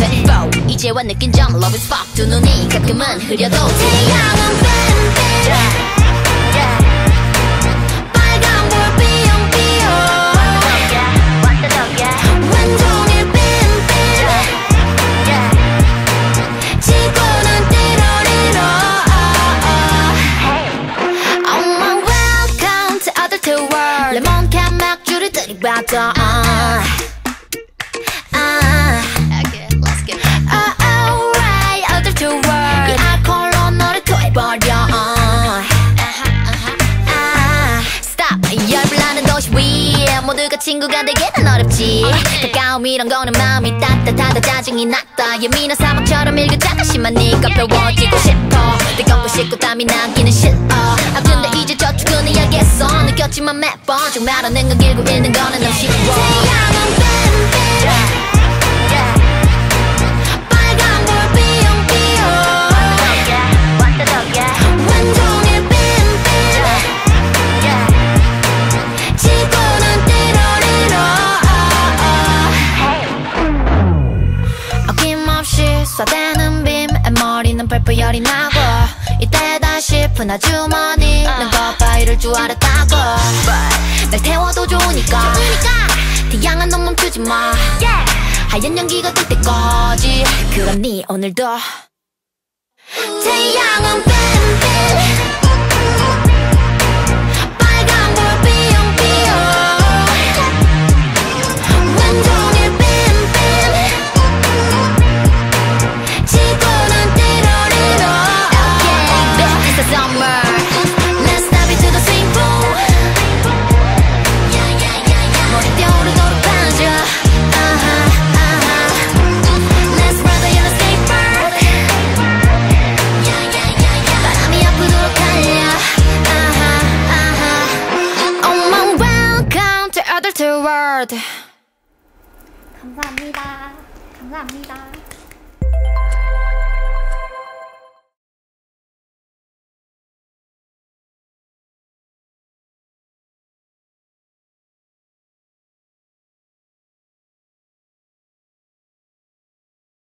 24 이제와 느낀 점 Love is fuck 두 눈이 가끔은 흐려도 태양은 뺀뺀 빨간 불 삐용삐용 친구가 되기는 어렵지. 가까움이란 거는 마음이 따뜻하다. 짜증이 났다. 예민한 사막처럼 일교차가 심한 네가 배워지고 싶어. 뜨겁고 싶고 땀이 나기는 싫어. 아 근데 이제 저축은 알겠어 느꼈지만 매번 좀 말하는 건 길고 있는 거는 너무 쉬워 태양은 어김없이 쏴대는 빔 머리는 펄펄 열이 나고. 이때다 싶은 아주머니는 거봐 이럴 줄 알았다고. 날 태워도 좋으니까. 태양아 넌 멈추지 마. 하얀 연기가 뜰 때까지. 그럼 네 오늘도 to world 감사합니다. 감사합니다.